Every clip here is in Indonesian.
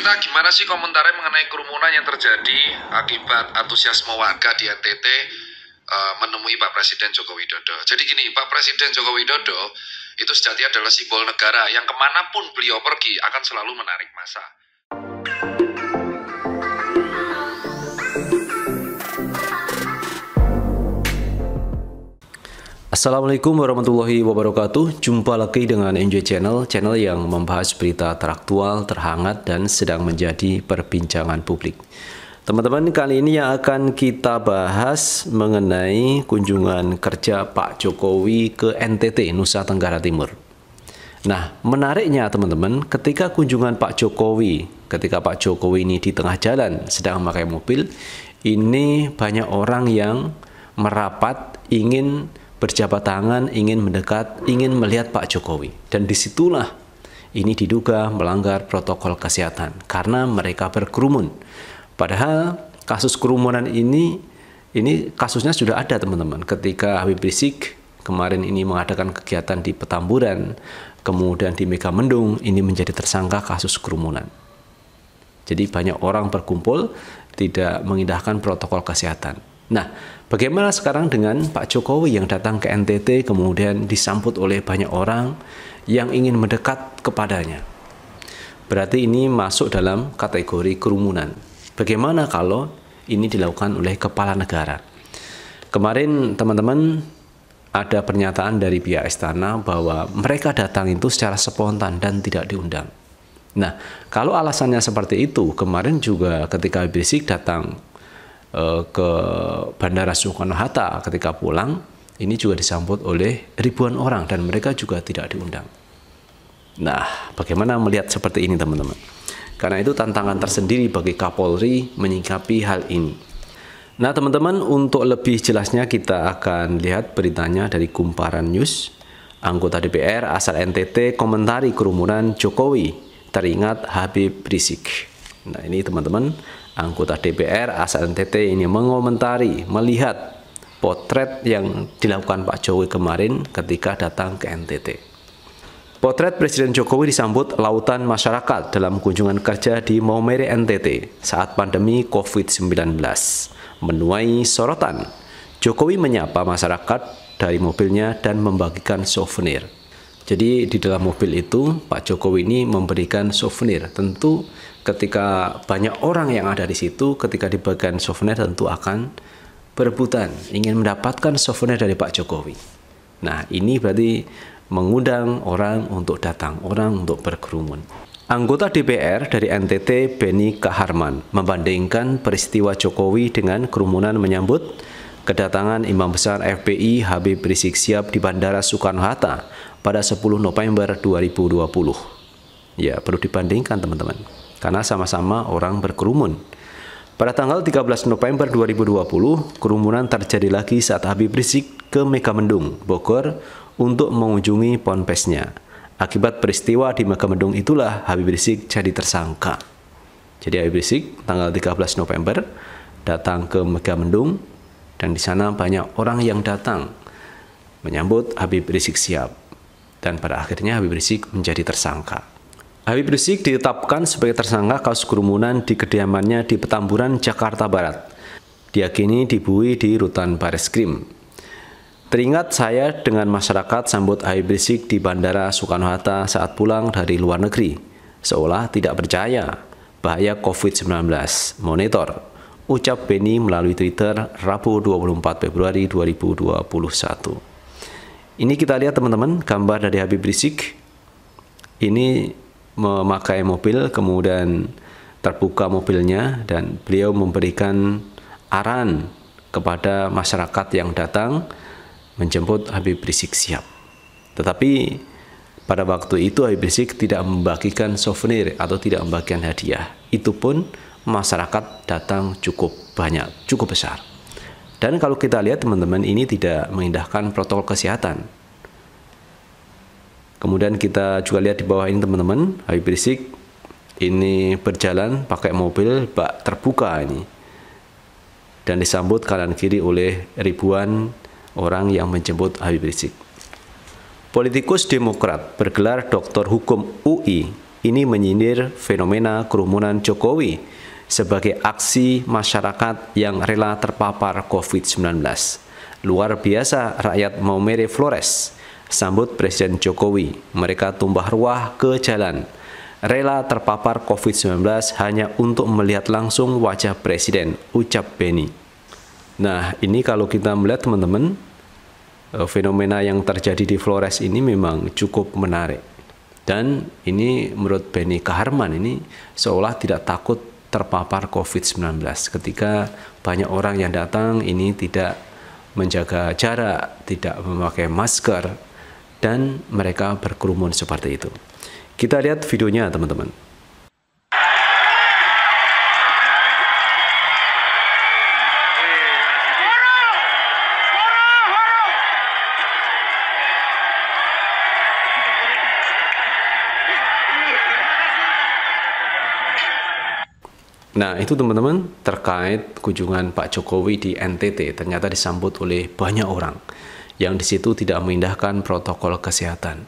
Tirta, gimana sih komentarnya mengenai kerumunan yang terjadi akibat antusiasme warga di NTT uh, menemui Pak Presiden Joko Widodo? Jadi gini, Pak Presiden Joko Widodo itu sejati adalah simbol negara yang ke mana pun beliau pergi akan selalu menarik massa. Assalamualaikum warahmatullahi wabarakatuh. Jumpa lagi dengan Enjoy Channel Channel yang membahas berita teraktual, terhangat, dan sedang menjadi perbincangan publik. Teman-teman, kali ini yang akan kita bahas mengenai kunjungan kerja Pak Jokowi ke NTT, Nusa Tenggara Timur. Nah, menariknya teman-teman, ketika kunjungan Pak Jokowi Ketika Pak Jokowi ini di tengah jalan sedang memakai mobil Ini banyak orang yang merapat ingin berjabat tangan, ingin mendekat, ingin melihat Pak Jokowi. Dan di situlah ini diduga melanggar protokol kesehatan karena mereka berkerumun. Padahal kasus kerumunan ini ini kasusnya sudah ada teman-teman. Ketika Habib Rizik kemarin ini mengadakan kegiatan di Petamburan, kemudian di Megamendung ini menjadi tersangka kasus kerumunan. Jadi banyak orang berkumpul tidak mengindahkan protokol kesehatan. Nah, bagaimana sekarang dengan Pak Jokowi yang datang ke NTT kemudian disambut oleh banyak orang yang ingin mendekat kepadanya? Berarti ini masuk dalam kategori kerumunan. Bagaimana kalau ini dilakukan oleh kepala negara? Kemarin teman-teman ada pernyataan dari pihak istana bahwa mereka datang itu secara spontan dan tidak diundang. Nah, kalau alasannya seperti itu, kemarin juga ketika Habib datang Eh, ke Bandara Soekarno Hatta ketika pulang ini juga disambut oleh ribuan orang dan mereka juga tidak diundang. Nah, bagaimana melihat seperti ini teman-teman? Karena itu tantangan tersendiri bagi Kapolri menyikapi hal ini. Nah, teman-teman, untuk lebih jelasnya kita akan lihat beritanya dari Kumparan News. Anggota DPR asal NTT komentari kerumunan Jokowi teringat Habib Rizik. Nah, ini teman-teman, anggota DPR asal NTT ini mengomentari, melihat potret yang dilakukan Pak Jokowi kemarin ketika datang ke NTT. Potret Presiden Jokowi disambut lautan masyarakat dalam kunjungan kerja di Maumere NTT saat pandemi COVID-19. Menuai sorotan, Jokowi menyapa masyarakat dari mobilnya dan membagikan souvenir. Jadi di dalam mobil itu Pak Jokowi ini memberikan souvenir. Tentu ketika banyak orang yang ada di situ, ketika dibagikan souvenir tentu akan berebutan ingin mendapatkan souvenir dari Pak Jokowi. Nah, ini berarti mengundang orang untuk datang, orang untuk berkerumun. Anggota DPR dari NTT Beni Kaharman membandingkan peristiwa Jokowi dengan kerumunan menyambut kedatangan Imam Besar FPI Habib Rizik Sihab di Bandara Soekarno-Hatta pada 10 November 2020. Ya, perlu dibandingkan teman-teman karena sama-sama orang berkerumun. Pada tanggal 13 November 2020, kerumunan terjadi lagi saat Habib Rizik ke Megamendung, Bogor, untuk mengunjungi ponpesnya. Akibat peristiwa di Megamendung itulah Habib Rizik jadi tersangka. Jadi Habib Rizik tanggal 13 November datang ke Megamendung dan di sana banyak orang yang datang menyambut Habib Rizik siap dan pada akhirnya Habib Rizik menjadi tersangka. Habib Rizik ditetapkan sebagai tersangka kasus kerumunan di kediamannya di Petamburan, Jakarta Barat. Diakini dibui di rutan Baris Krim. Teringat saya dengan masyarakat sambut Habib Rizik di Bandara Soekarno-Hatta saat pulang dari luar negeri. Seolah tidak percaya bahaya COVID-19. Monitor. Ucap Beni melalui Twitter Rabu 24 Februari 2021. Ini kita lihat teman-teman gambar dari Habib Rizik. Ini memakai mobil kemudian terbuka mobilnya dan beliau memberikan arahan kepada masyarakat yang datang menjemput Habib Rizik siap. Tetapi pada waktu itu Habib Rizik tidak membagikan souvenir atau tidak membagikan hadiah. Itu pun masyarakat datang cukup banyak, cukup besar. Dan kalau kita lihat teman-teman ini tidak mengindahkan protokol kesehatan. Kemudian kita juga lihat di bawah ini teman-teman, Habib Rizik ini berjalan pakai mobil bak terbuka ini. Dan disambut kanan kiri oleh ribuan orang yang menjemput Habib Rizik. Politikus Demokrat bergelar doktor hukum UI ini menyindir fenomena kerumunan Jokowi sebagai aksi masyarakat yang rela terpapar COVID-19. Luar biasa rakyat Maumere Flores sambut Presiden Jokowi. Mereka tumbah ruah ke jalan. Rela terpapar COVID-19 hanya untuk melihat langsung wajah Presiden, ucap Beni. Nah, ini kalau kita melihat teman-teman, eh, fenomena yang terjadi di Flores ini memang cukup menarik. Dan ini menurut Benny Kaharman ini seolah tidak takut terpapar COVID-19 ketika banyak orang yang datang ini tidak menjaga jarak, tidak memakai masker, dan mereka berkerumun seperti itu. Kita lihat videonya teman-teman. Nah, itu teman-teman terkait kunjungan Pak Jokowi di NTT ternyata disambut oleh banyak orang yang di situ tidak memindahkan protokol kesehatan.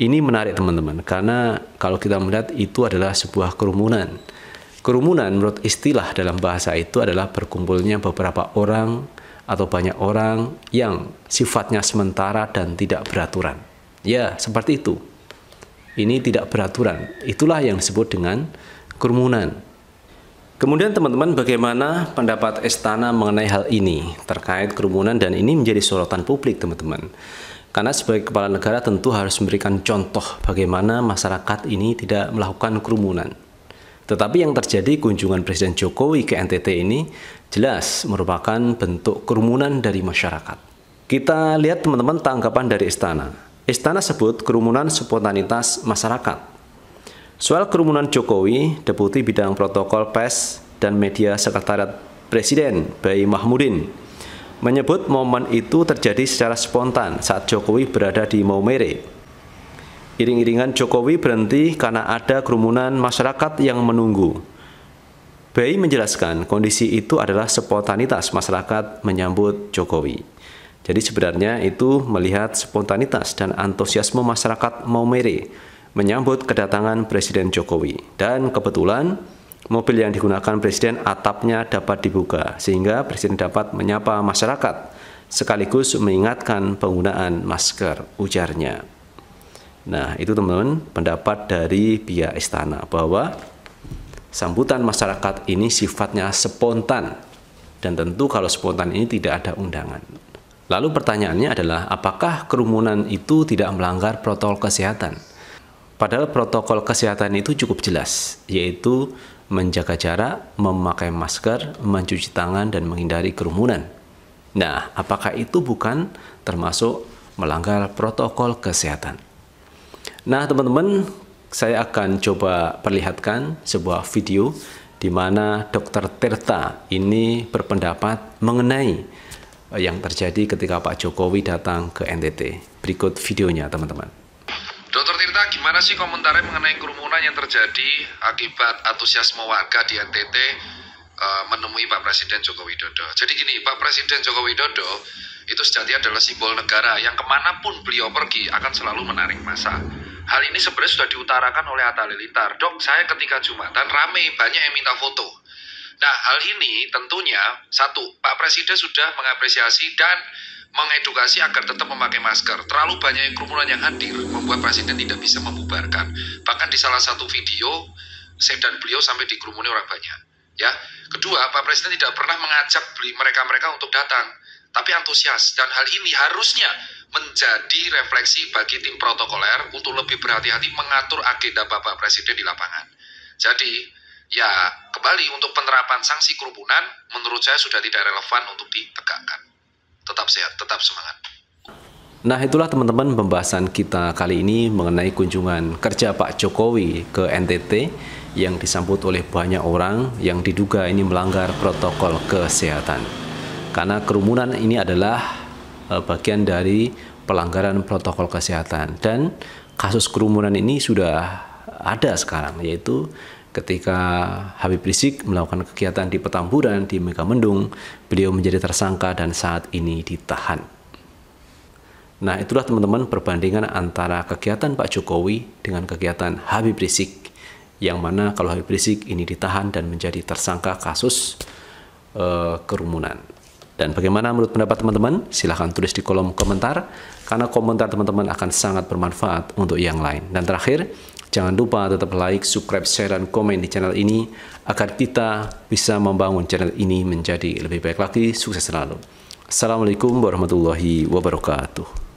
Ini menarik teman-teman karena kalau kita melihat itu adalah sebuah kerumunan. Kerumunan menurut istilah dalam bahasa itu adalah berkumpulnya beberapa orang atau banyak orang yang sifatnya sementara dan tidak beraturan. Ya, seperti itu. Ini tidak beraturan. Itulah yang disebut dengan kerumunan. Kemudian teman-teman bagaimana pendapat istana mengenai hal ini terkait kerumunan dan ini menjadi sorotan publik teman-teman. Karena sebagai kepala negara tentu harus memberikan contoh bagaimana masyarakat ini tidak melakukan kerumunan. Tetapi yang terjadi kunjungan Presiden Jokowi ke NTT ini jelas merupakan bentuk kerumunan dari masyarakat. Kita lihat teman-teman tanggapan dari istana. Istana sebut kerumunan spontanitas masyarakat Soal kerumunan Jokowi, Deputi Bidang Protokol PES dan Media Sekretariat Presiden Bayi Mahmudin menyebut momen itu terjadi secara spontan saat Jokowi berada di Maumere. Iring-iringan Jokowi berhenti karena ada kerumunan masyarakat yang menunggu. Bayi menjelaskan kondisi itu adalah spontanitas masyarakat menyambut Jokowi. Jadi sebenarnya itu melihat spontanitas dan antusiasme masyarakat Maumere menyambut kedatangan Presiden Jokowi. Dan kebetulan mobil yang digunakan Presiden atapnya dapat dibuka sehingga Presiden dapat menyapa masyarakat sekaligus mengingatkan penggunaan masker ujarnya. Nah, itu teman-teman pendapat dari pihak istana bahwa sambutan masyarakat ini sifatnya spontan dan tentu kalau spontan ini tidak ada undangan. Lalu pertanyaannya adalah apakah kerumunan itu tidak melanggar protokol kesehatan? Padahal protokol kesehatan itu cukup jelas, yaitu menjaga jarak, memakai masker, mencuci tangan, dan menghindari kerumunan. Nah, apakah itu bukan termasuk melanggar protokol kesehatan? Nah, teman-teman, saya akan coba perlihatkan sebuah video di mana Dr. Tirta ini berpendapat mengenai yang terjadi ketika Pak Jokowi datang ke NTT. Berikut videonya, teman-teman. Gimana sih komentarnya mengenai kerumunan yang terjadi akibat antusiasme warga di NTT uh, eh, menemui Pak Presiden Joko Widodo? Jadi gini, Pak Presiden Joko Widodo itu sejati adalah simbol negara yang ke mana pun beliau pergi akan selalu menarik masa. Hal ini sebenarnya sudah diutarakan oleh Atta Halilintar. Dok, saya ketika Jumatan rame, banyak yang minta foto. Nah, hal ini tentunya, satu, Pak Presiden sudah mengapresiasi dan mengedukasi agar tetap memakai masker. Terlalu banyak kerumunan yang hadir membuat presiden tidak bisa membubarkan. Bahkan di salah satu video, sedan beliau sampai dikerumuni orang banyak. Ya, kedua, Pak Presiden tidak pernah mengajak beli mereka-mereka untuk datang, tapi antusias dan hal ini harusnya menjadi refleksi bagi tim protokoler untuk lebih berhati-hati mengatur agenda Bapak Presiden di lapangan. Jadi, ya kembali untuk penerapan sanksi kerumunan menurut saya sudah tidak relevan untuk ditegakkan tetap sehat, tetap semangat. Nah itulah teman-teman pembahasan kita kali ini mengenai kunjungan kerja Pak Jokowi ke NTT yang disambut oleh banyak orang yang diduga ini melanggar protokol kesehatan. Karena kerumunan ini adalah e, bagian dari pelanggaran protokol kesehatan dan kasus kerumunan ini sudah ada sekarang yaitu ketika Habib Rizik melakukan kegiatan di Petamburan di Megamendung, beliau menjadi tersangka dan saat ini ditahan. Nah, itulah teman-teman perbandingan antara kegiatan Pak Jokowi dengan kegiatan Habib Rizik yang mana kalau Habib Rizik ini ditahan dan menjadi tersangka kasus uh, kerumunan. Dan bagaimana menurut pendapat teman-teman? Silahkan tulis di kolom komentar karena komentar teman-teman akan sangat bermanfaat untuk yang lain. Dan terakhir, jangan lupa tetap like, subscribe, share, dan komen di channel ini agar kita bisa membangun channel ini menjadi lebih baik lagi. Sukses selalu. Assalamualaikum warahmatullahi wabarakatuh.